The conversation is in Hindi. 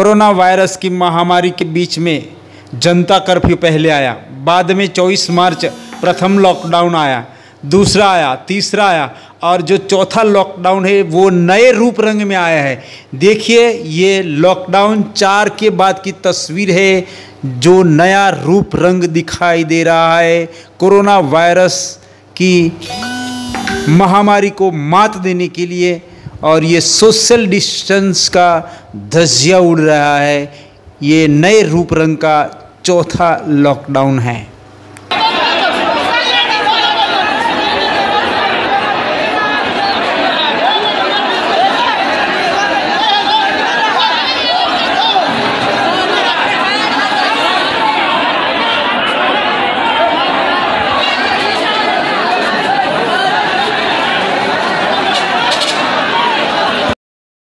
कोरोना वायरस की महामारी के बीच में जनता कर्फ्यू पहले आया। बाद में 24 मार्च प्रथम लॉकडाउन आया। दूसरा आया, तीसरा आया और जो चौथा लॉकडाउन है, वो नए रूप रंग में आया है। देखिए, ये लॉकडाउन चार के बाद की तस्वीर है, जो नया रूप रंग दिखाई दे रहा है। कोरोना वायरस की महामारी को मात देने के लिए और ये सोशल डिस्टेंस का धज्जिया उड़ रहा है। ये नए रूप रंग का चौथा लॉकडाउन है।